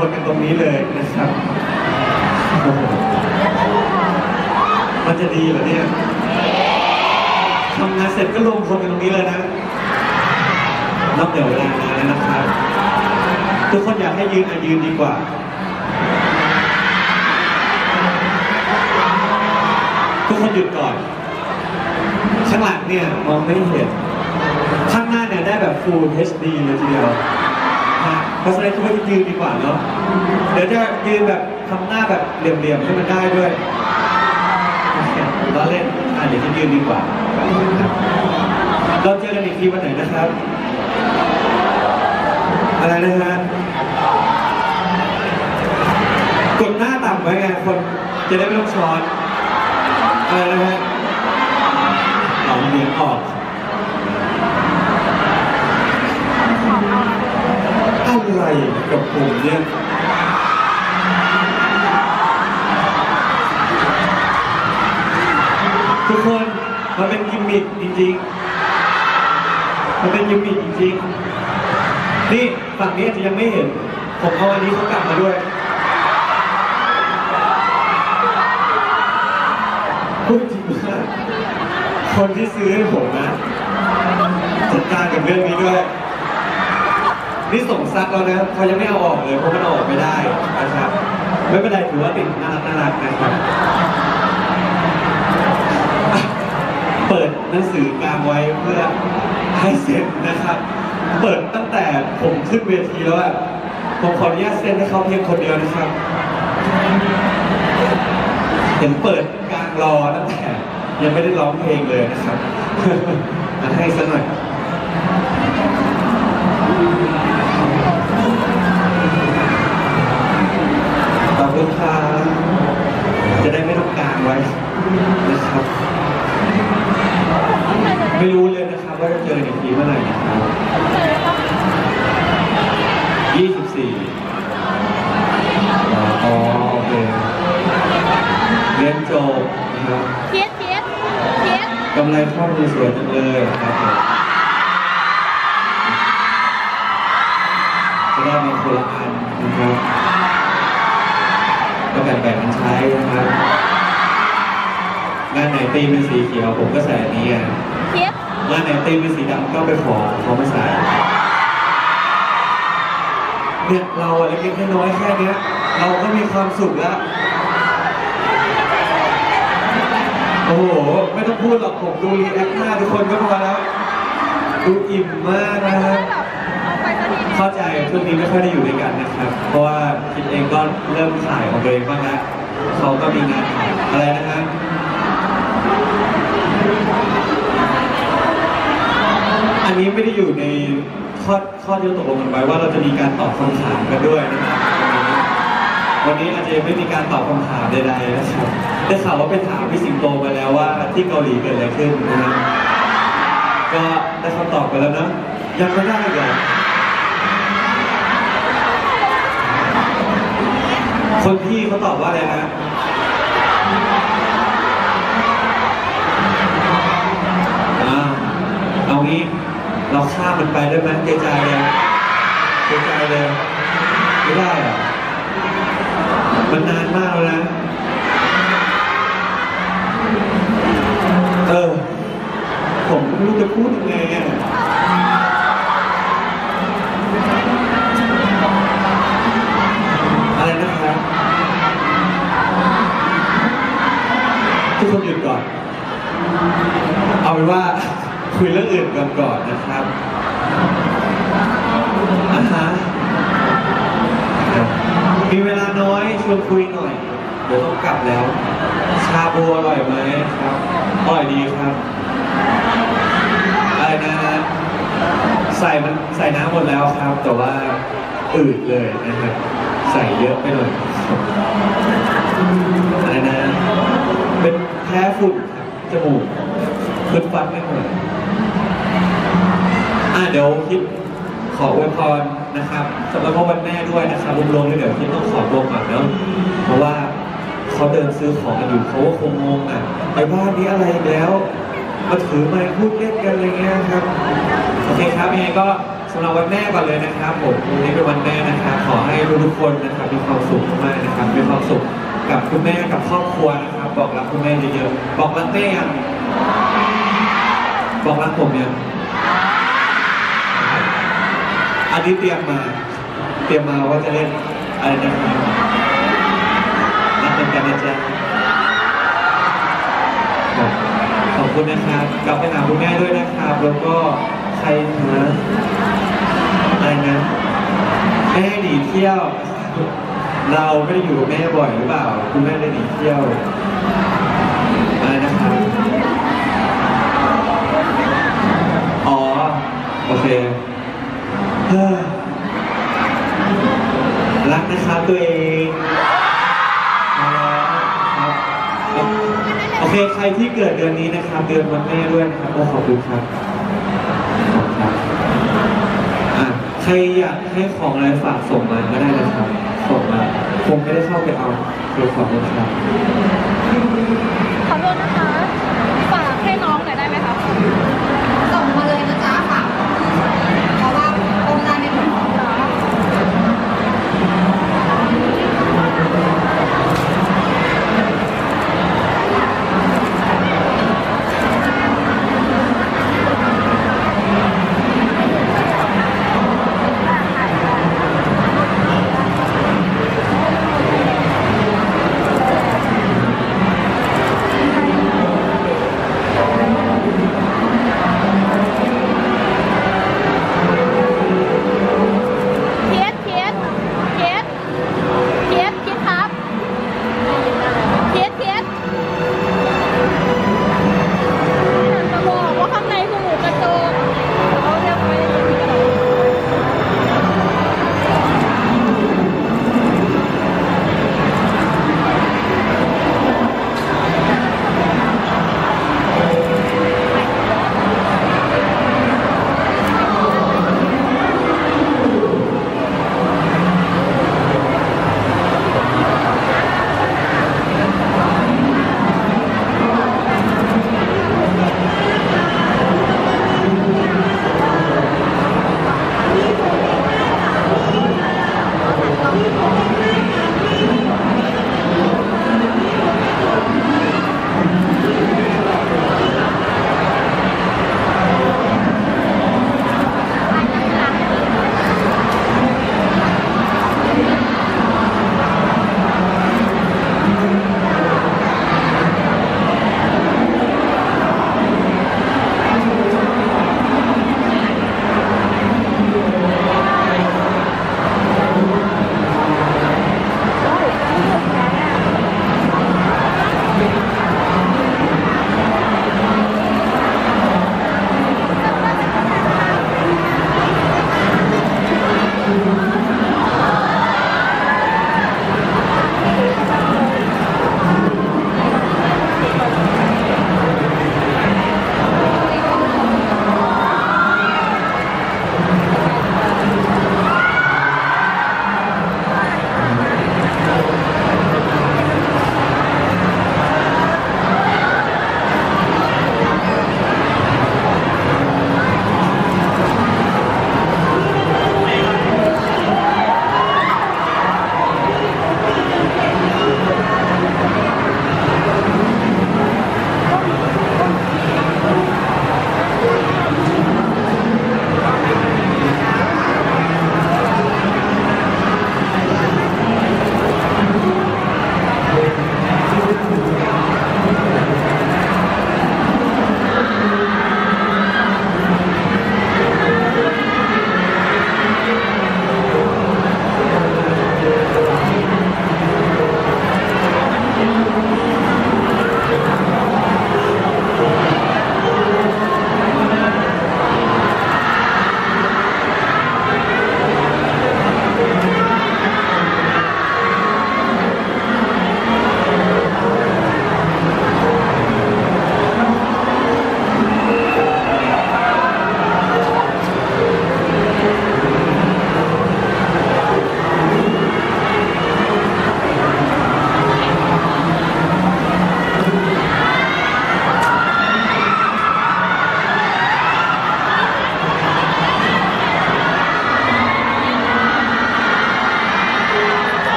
คนกันตรงนี้เลยนะครับ มันจะดีเหรอเนี่ยทำงานเสร็จก็รวมคนกันตรงนี้เลยนะนอกเดี๋ยวเวลางานนะครับ ทุกคนอยากให้ยืนอะยืนดีกว่าทุกคนหยุดก่อน ข้างหลังเนี่ยมองไม่เห็น ข้างหน้าเนี่ยได้แบบ Full HD เลยทีเดียว เพราะฉะนั้นทุกคนยืนดีกว่าเนาะ เดี๋ยวจะยืนแบบทำหน้าแบบเหลี่ยมๆให้มันได้ด้วยเราเล่นอะเดี๋ยวจะยืนดีกว่า เราเจอกันอีกทีวันไหนนะครับ อะไรนะฮะกดหน้าต่ำไว้ไงคนจะได้ไม่ต้องช้อนอะไรนะฮะหลองเลี้ยงออก อะไรกับผมเนี่ยทุกคนมันเป็นกิมมิคจริงๆมันเป็นกิมมิคจริงๆนี่ฝั่งนี้อาจจะยังไม่เห็น ผมเอาอันนี้เขากลับมาด้วย พูดจริงว่าคนที่ซื้อให้ผมนะจัดการกับเรื่องนี้ด้วย นี่ส่งซักแล้วนะเขายังไม่เอาออกเลยเพราะมันเอาออกไม่ได้นะครับ ไม่เป็นไรถือว่าติดน่ารักน่ารักนะครับเปิดหนังสือกลางไว้เพื่อให้เซ็นนะครับ เปิดตั้งแต่ผมขึ้นเวทีแล้วอะผมขออนุญาตเซ็นให้เขาเพียงคนเดียวนะครับ เห็นเปิดกลางรอตั้งแต่ยังไม่ได้ร้องเพลงเลยนะครับให้สักหน่อย นะครับ ไม่รู้เลยนะครับว่าจะเจออีกทีเมื่อไหร่นะครับ24อ๋อโอเคเรียนจบนะครับเทียบเทียบเทียบกำไรข้อมือสวยจังเลยครับผมจะได้มาคนละอันนะครับก็แบ่งๆกันใช้นะครับ งานไหนตีเป็นสีเขียวผมก็ใส่อันนี้อะเทียบงานไหนตีเป็นสีดำก็ไปขอเขามาใส่เนี่ยเราอะไรเล็กๆน้อยๆแค่เนี้ย เราก็มีความสุขแล้ว โอ้โห ไม่ต้องพูดหรอกผมดู react หน้าทุกคนก็พอแล้ว ดูอิ่มมากนะฮะเอาไปสักทีเข้าใจช่วงนี้ไม่ค่อยได้อยู่ด้วยกันนะครับ เพราะว่าคริสเองก็เริ่มถ่ายของตัวเองบ้างแล้วเขาก็มีงานถ่ายอะไรนะฮะ อันนี้ไม่ได้อยู่ในข้อข้อที่เราตกลงกันไว้ว่าเราจะมีการตอบคำถามกันด้วยนะครับวันนี้อาจจะยังไม่มีการตอบคำถามใดๆนะครับได้ข่าวว่าไปถามพี่สิงโตมาแล้วว่าที่เกาหลีเกิดอะไรขึ้นนะฮะก็ได้คำตอบไปแล้วนะ ยังไม่ได้อีกเหรอคนพี่เขาตอบว่าอะไรนะ อ่า เอางี้ เรามมันไปได้ไหมเกจายเลยเกจายเลยไม่ได้อะมันนานมากแล้วนะ เออ ผมไม่รู้จะพูดยังไงอะ อะไรนะครับ ทุกคนหยุดก่อน เอาเป็นว่า คุยเรื่องอื่นกันก่อนนะครับอ่าฮะครับมีเวลาน้อยชวนคุยหน่อย เดี๋ยวต้องกลับแล้ว ชาบูอร่อยไหมครับอร่อยดีครับอะไรนะใส่มันใส่น้ำหมดแล้วครับ แต่ว่าอืดเลยนะครับใส่เยอะไปหน่อยอะไรนะ เป็นแพ้ฝุ่นจมูกขึ้นฟันไม่หมดอะเดี๋ยวคิดขออวยพรนะครับสำหรับวันแม่ด้วยนะครับรวมๆเลยเดี๋ยวคิดต้องขอรวมก่อนเนาะเพราะว่า เขาเดินซื้อของกันอยู่เขาก็คงงงอะไปบ้านนี้อะไรอีกแล้วมาถือไม้พูดเล่นกันอะไรเงี้ยครับโอเคครับยังไงก็สำหรับวันแม่ก่อนเลยนะครับผมวันนี้เป็นวันแม่นะครับขอให้ทุกๆคนนะครับมีความสุขมากนะครับมีความสุขกับคุณแม่กับครอบครัวนะครับ บอกรักคุณแม่เยอะๆบอกรักแม่ยังบอกรักผมยังอันนี้เตรียมมา เตรียมมาว่าจะเล่นอะไรนะครับ เหมือนกันนะจ๊ะครับขอบคุณนะครับกลับไปหาคุณแม่ด้วยนะครับ แล้วก็ใครนะอะไรนะแม่หนีเที่ยว เราไม่ได้อยู่กับแม่บ่อยหรือเปล่า คุณแม่เลยหนีเที่ยวอะไรนะครับอ๋อโอเคเรักนะครับตัวเอง เคใครที่เกิดเดือนนี้นะครับเดือนวันแม่ด้วยนะครับก็ขอบคุณครับขอบคุณครับอะใครอยากให้ของอะไรฝากส่งมาก็ได้นะครับส่งมาคงไม่ได้เข้าไปเอาคือขอบคุณครับ ขอโทษนะคะ